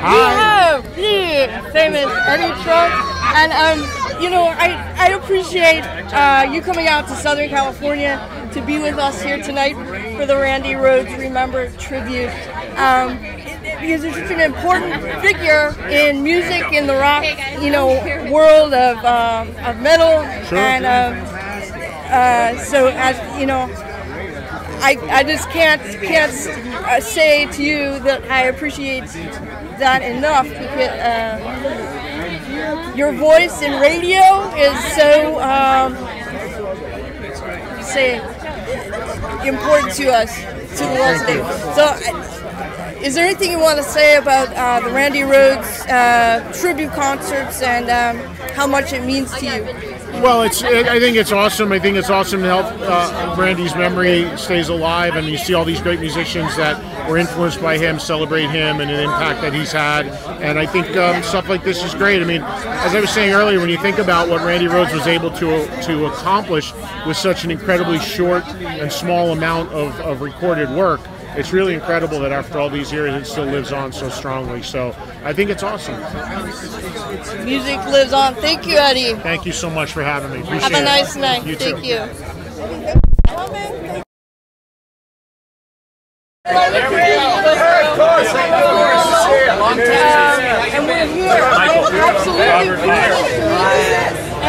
have the famous Eddie Trunk, and um, you know, I I appreciate uh, you coming out to Southern California to be with us here tonight for the Randy Rhoads Remember tribute. Um, because it's such an important figure in music in the rock, you know, world of, um, of metal, Sure. and um, uh, so as you know, I, I just can't can't uh, say to you that I appreciate that enough because uh, your voice in radio is so um, say important to us to the world today. So. Is there anything you want to say about uh, the Randy Rhoads uh, tribute concerts and um, how much it means to you? Well, it's. It, I think it's awesome. I think it's awesome to help uh, Randy's memory stays alive, and you see all these great musicians that were influenced by him celebrate him and the impact that he's had. And I think um, stuff like this is great. I mean, as I was saying earlier, when you think about what Randy Rhoads was able to to accomplish with such an incredibly short and small amount of, of recorded work. It's really incredible that after all these years, it still lives on so strongly. So I think it's awesome. Music lives on. Thank you, Eddie. Thank you so much for having me. Appreciate Have a it. nice night. You Thank too. you. Um, and we're here. Absolutely.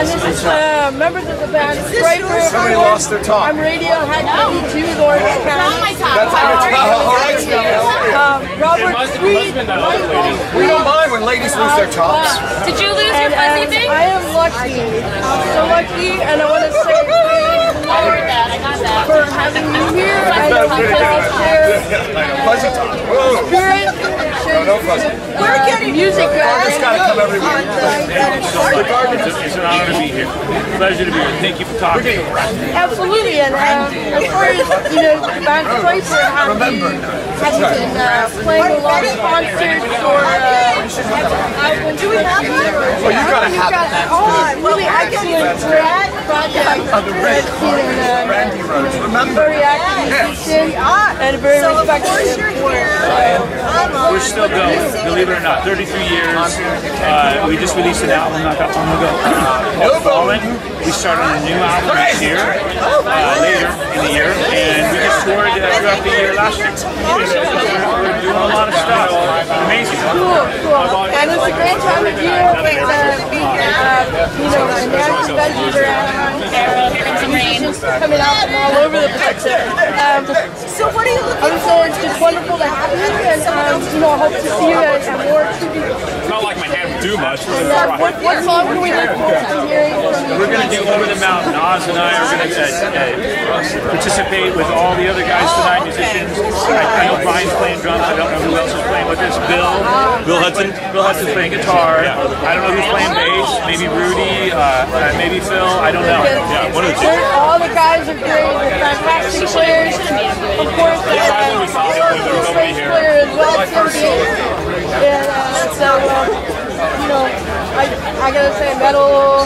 And this is uh, members of the band Stryper. Somebody lost their top. I'm Radiohead 92, Lawrence County. That's all right. Um, Robert Sweet. We don't mind when ladies lose their tops. Did you lose And your fuzzy thing? I am lucky. I'm so lucky, and I want to say for having me here. I know you can all share Fuzzy top. Whoa. spirit. No, no fuzzy. We're getting music It's got to come every week. It's an honor to be here. Pleasure to be here. Thank you for talking. Absolutely, and um, as far as you know, Band Stryper have been, have been uh, playing a lot of concerts or uh, albums. Do we have Oh, you got to have it. Oh, really excellent project. On the red And, um, Randy Rhoads. Remember? very active musician and a very respected We're still going, believe it or not. 33 years. Uh, we just released an album not that long ago called Fallen. We started on a new album this year, uh, later in the year, and we just toured uh, throughout the year last year. We're doing a lot of stuff. Amazing. Cool, cool. And it's a great time of year with, uh, uh, you know, American Veggies are musicians coming out from all over the place. Um, so what are you looking I'm so it's just wonderful to have you, and um, you know, I hope to see you at, more. It's not like my hand would do much. Uh, what, what song can we look forward to hearing from you? We're going to do Over the Mountain. Oz and I are going to uh, uh, participate with all the other guys tonight, musicians. I, I know Brian's playing drums. I don't know who else is playing with us. Bill. Bill Hudson. Bill Hudson's playing guitar. I don't know who's playing bass. Maybe Rudy. Uh, uh, maybe Phil. I don't know. Yeah, one of the two. All the guys are great. They're fantastic players. Of course, the uh, the bass player as well, Tim Gaines. And uh, so, um, you know, I, gotta say, metal,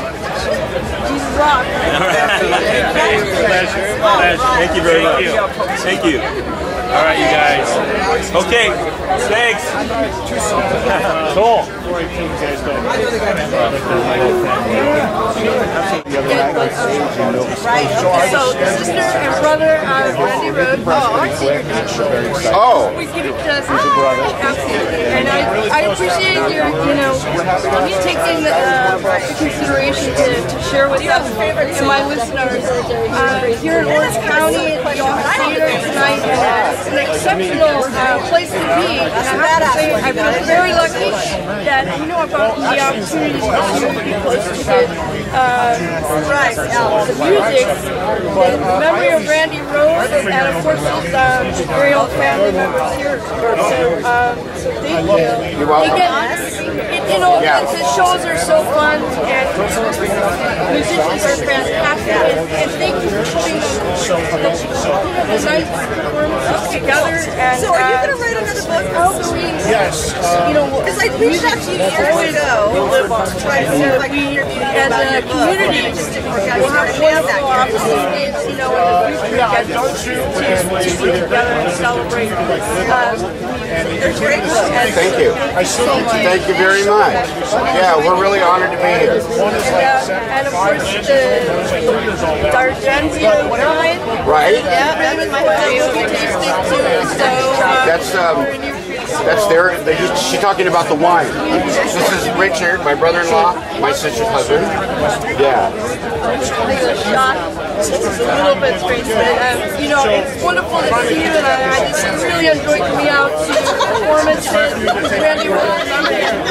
Jesus rock. Pleasure. Pleasure. Thank you very much. Thank you. All right, you guys. Okay. Thanks. Cool. Right. So, the sister and brother of Randy Rhoads. Oh, I see your name. Oh. We give each other absolutely, and I, I appreciate your, you know, you taking uh, consideration to, to share with us and my listeners uh, here in Orange County at the Theater tonight. And, uh, it's an exceptional uh, place to be. And I have to say, I feel very lucky that you know about the opportunity to be close to the, uh, the music, the memory of Randy Rhoads, and of course his um, very old family members here. So, um, so thank you. You're welcome. Again, it, you know, the, the shows are so fun, and musicians are fantastic, and, and thank you for putting the, the, you know, the nice performances together. And, So are you uh, going to write another book? so we, Yes. Uh, you know, Because I reached out to you years ago to try to see if I could interview you as about a your community, just didn't work out. we'll You have wonderful that opportunities, you know, in the future yeah, I've get done two to, with to be together and celebrate. Um, They're great. Thank you. I still need to Thank you very much. Yeah, we're really honored to be here. One and, uh, and of course the two years old now. Dargenzio wine. Right? Yeah, that's my favorite. We'll be tasting too. So um, That's um, that's their. They just, she's talking about the wine. This is Richard, my brother-in-law, my sister's husband. Yeah. Take a. It's a little bit strange, but um, you know, it's wonderful to see you, and I, I just really enjoy coming out to performances with Randy Rhoads.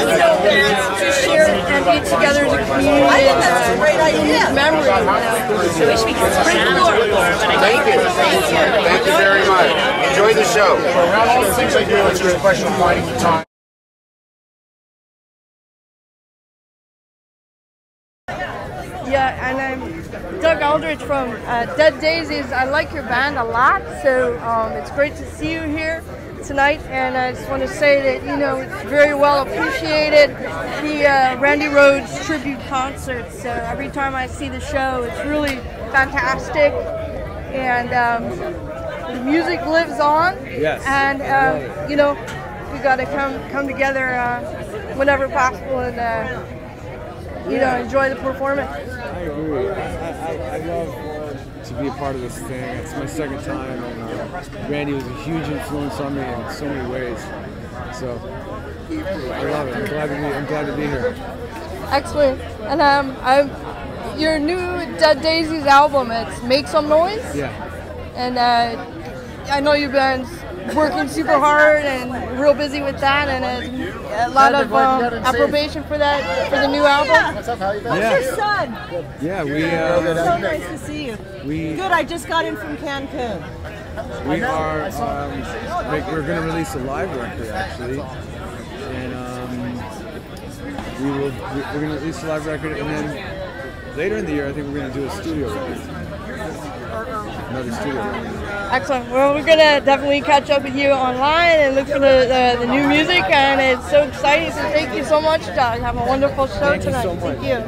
You know, to share and be together as a community. I think that's a great idea. Memory, you know. So we should be Thank you. Thank you very much. Enjoy the show. Around all the things I do, it's just a question of finding the time. And I'm Doug Aldrich from uh, Dead Daisies. I like your band a lot, so um, it's great to see you here tonight. And I just want to say that you know it's very well appreciated. The uh, Randy Rhoads tribute concert. So every time I see the show, it's really fantastic, and um, the music lives on. Yes. And um, you know we got to come come together uh, whenever possible and. You know, enjoy the performance. I agree. I, I, I love to be a part of this thing. It's my second time, and uh, Randy was a huge influence on me in so many ways. So I love it. I'm glad to be. I'm glad to be here. Excellent. And um, I'm your new Dead Daisies album. It's Make Some Noise, Yeah. and uh, I know you've been working super hard and real busy with that, and uh, a lot of um, approbation for that for the new album. What's up? How you doing? Yeah. Your son. Yeah. We So uh, nice to see you. we Good. I just got in from Cancun. we are um, like, we're going to release a live record actually, and um, we will we- we're going to release a live record, and then later in the year I think we're going to do a studio record. Another studio record. Excellent. Well, we're gonna definitely catch up with you online and look for the, the, the new music, and it's so exciting. So thank you so much, Doug. Have a wonderful show Thank you tonight. so much. Thank you.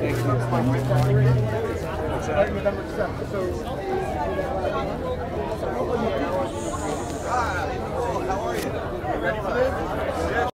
Thank you.